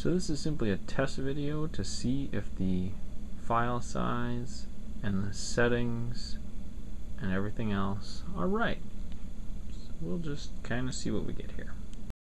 So this is simply a test video to see if the file size and the settings and everything else are right. So we'll just kind of see what we get here.